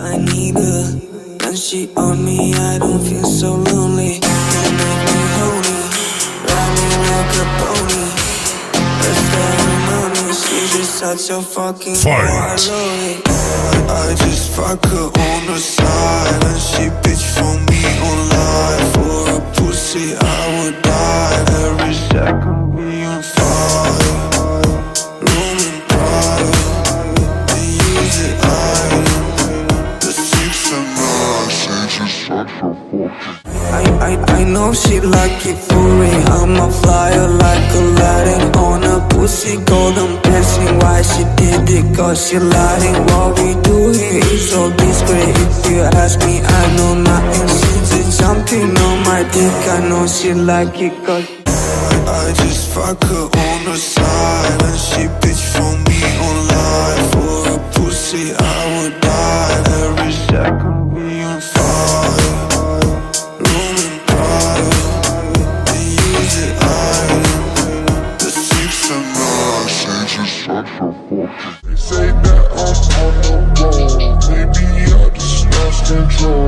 I need her, when she on me, I don't feel so lonely. You make me holy, ride me like a pony. Let's ceremony, she just such a fucking Fight. I. I just fuck her on the side, and she I, I, I know she like it for me. I'm a flyer like Aladdin On a pussy golden blessing Why she did it? Cause she lying What we do here is all discreet. If you ask me I know nothing She's just jumping on my dick. I know she like it cause I just fuck her on the side. And she bitch for me online For a pussy I control.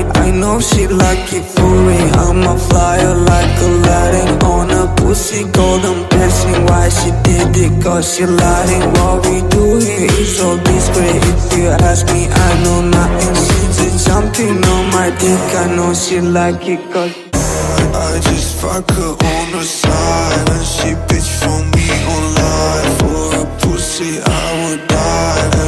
I, I, I know she like it for me. I'm a flyer like Aladdin On a pussy golden blessing Why she did it? Cause she lying. What we do here is all discreet. If you ask me I know nothing. She just jumping on my dick. I know she like it cause I just fuck her on the side. And she bitch for me online. For a pussy I would die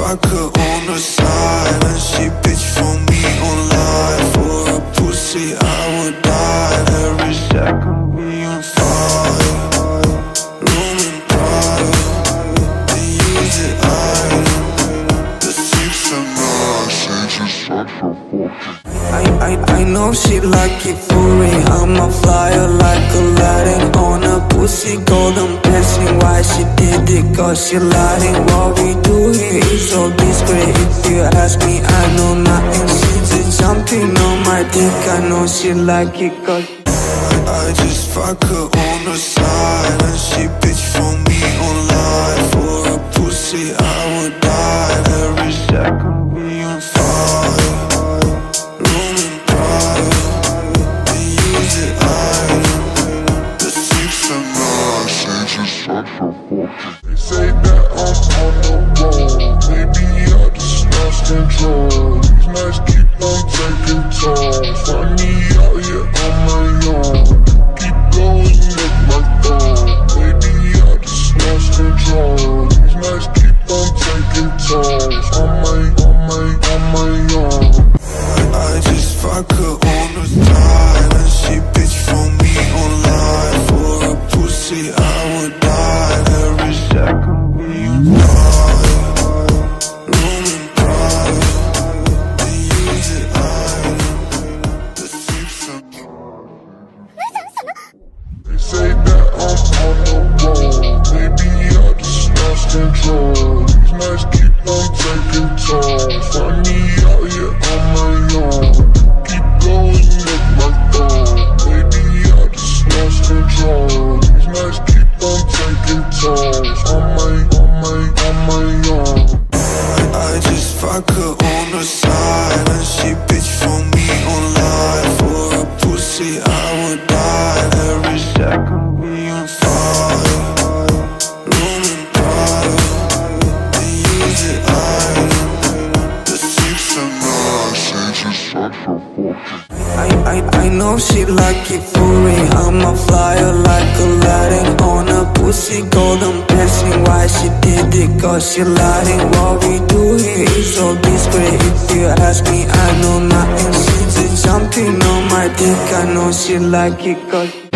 I just fuck her on the side And she bitch for me online For a pussy I would die. Every second we on fire. Room in private They use it I The six and She just such a fucking I, I, I know she like it for me I'm a flyer like Aladdin On pussy golden blessing Why she did it cause she lying What we do here. Is so discreet If you ask me I know nothing. She just jumping on my dick I know she like it cause I just fuck her on the side. And she bitch for me online. For a pussy, I would die On my, on my, on my own. I just fuck her just on the side And she bitch for me online For a pussy I would die. Every second being on Room in private They use it, I The six and nine. Such a fucking I, I, I know she like it for me. I'm a flyer like Aladdin On a pussy golden she did it cause she lying What we do here is so discreet. If you ask me I know nothing She just jumping on my dick. I know she like it cause